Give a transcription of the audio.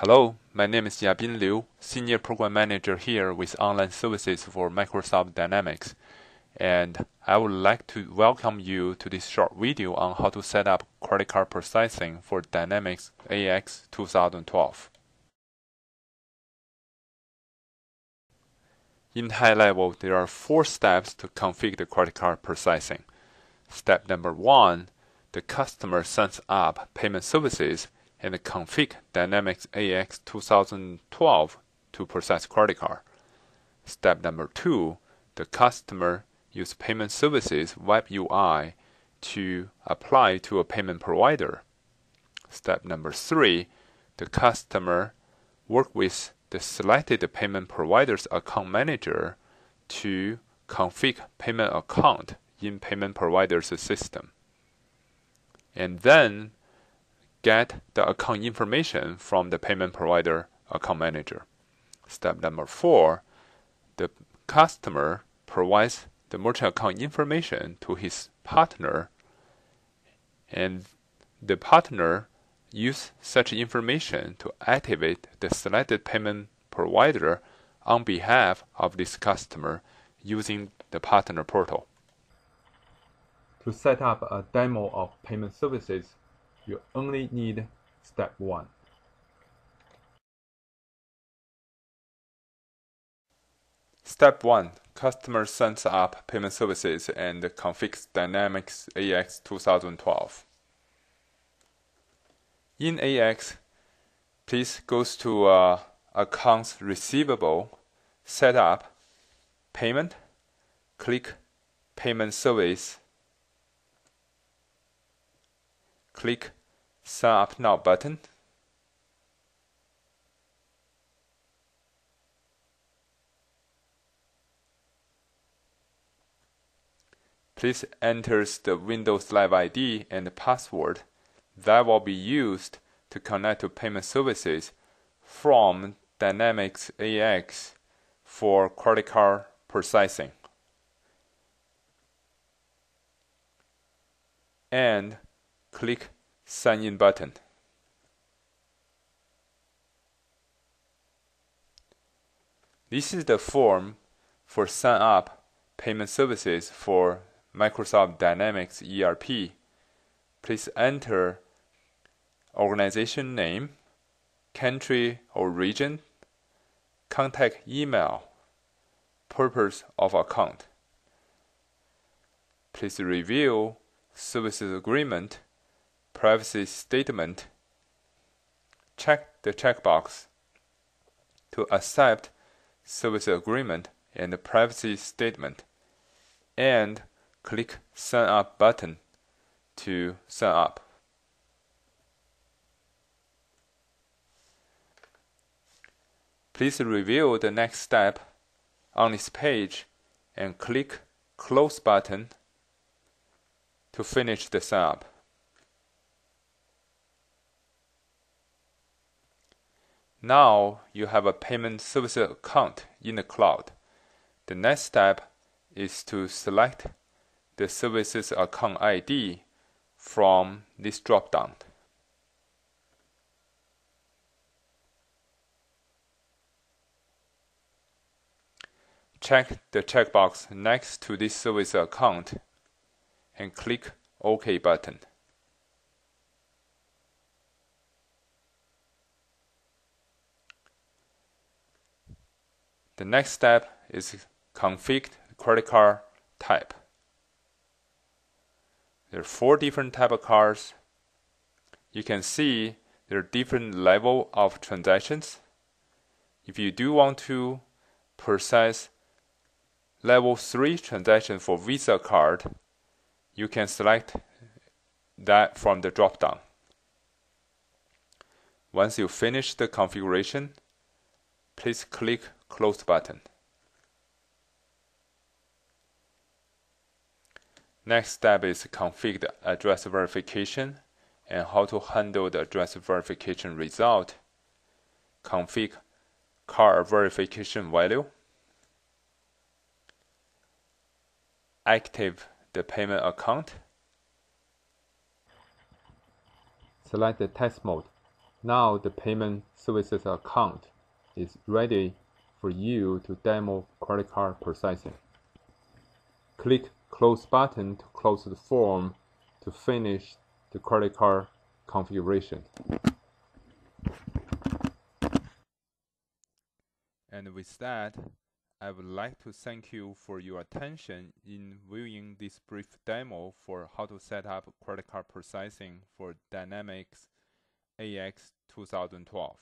Hello, my name is Yabin Liu, Senior Program Manager here with Online Services for Microsoft Dynamics. And I would like to welcome you to this short video on how to set up credit card processing for Dynamics AX 2012. In high level, there are four steps to configure the credit card processing. Step number one, the customer sends up payment services and config Dynamics AX 2012 to process credit card. Step number two, the customer use payment services web UI to apply to a payment provider. Step number three, the customer work with the selected payment provider's account manager to config payment account in payment provider's system. And then get the account information from the payment provider account manager. Step number four, the customer provides the merchant account information to his partner, and the partner use such information to activate the selected payment provider on behalf of this customer using the partner portal. To set up a demo of payment services, you only need step 1. Step 1. Customer sends up payment services and configs Dynamics AX 2012. In AX, please go to uh, Accounts Receivable, Setup, Payment, click Payment Service, click Sign Up Now button. Please enter the Windows Live ID and password that will be used to connect to payment services from Dynamics AX for credit card processing. And click Sign In button. This is the form for sign up payment services for Microsoft Dynamics ERP. Please enter organization name, country or region, contact email, purpose of account. Please review services agreement, privacy statement. Check the checkbox to accept service agreement and privacy statement and click sign up button to sign up. Please review the next step on this page and click Close button to finish the sign-up. Now you have a payment service account in the cloud. The next step is to select the services account ID from this drop-down. Check the checkbox next to this service account and click OK button. The next step is config credit card type. There are four different type of cards. You can see there are different level of transactions. If you do want to process level 3 transaction for Visa card, you can select that from the drop-down. Once you finish the configuration, please click Close button. Next step is config the address verification and how to handle the address verification result. Config card verification value. active the payment account. Select the test mode Now the payment services account is ready for you to demo credit card processing. Click Close button to close the form to finish the credit card configuration. And with that, I would like to thank you for your attention in viewing this brief demo for how to set up credit card processing for Dynamics AX 2012.